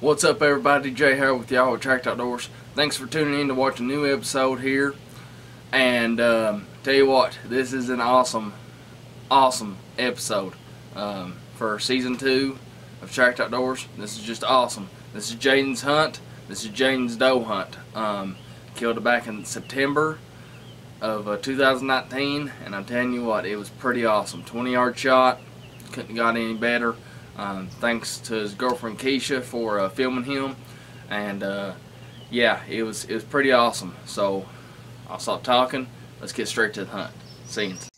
What's up everybody, Jay Harold with y'all at Tracked Outdoors. Thanks for tuning in to watch a new episode here. And um, tell you what, this is an awesome, awesome episode um, for season two of Tracked Outdoors. This is just awesome. This is Jaden's hunt. This is Jaden's doe hunt. Um, killed it back in September of uh, 2019 and I'm telling you what, it was pretty awesome. 20 yard shot, couldn't have got any better. Um, thanks to his girlfriend Keisha for uh, filming him, and uh, yeah, it was it was pretty awesome. So I'll stop talking. Let's get straight to the hunt. Scenes.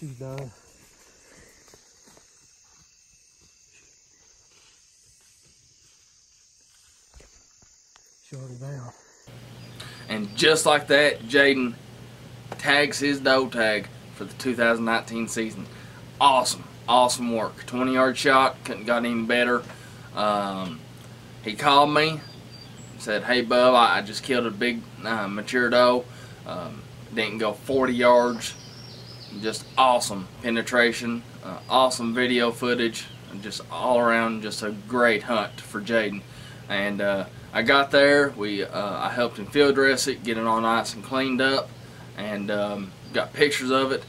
She's done. Down. And just like that, Jaden tags his doe tag for the 2019 season. Awesome, awesome work. 20 yard shot, couldn't got any better. Um, he called me, said, "Hey, bub, I, just killed a big uh, mature doe. Um, didn't go 40 yards. Just awesome penetration, uh, awesome video footage, just all around, just a great hunt for Jaden." And uh, I got there. We uh, I helped him field dress it, get it all nice and cleaned up, and um, got pictures of it.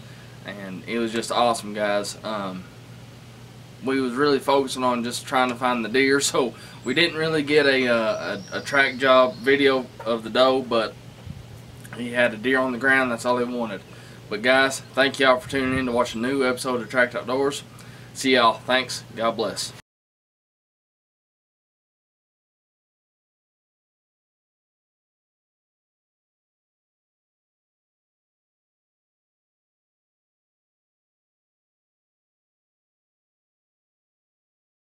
And it was just awesome, guys. Um, we was really focusing on just trying to find the deer, so we didn't really get a, uh, a, a track job video of the doe, but he had a deer on the ground. That's all he wanted. But guys, thank y'all for tuning in to watch a new episode of Tracked Outdoors. See y'all. Thanks. God bless.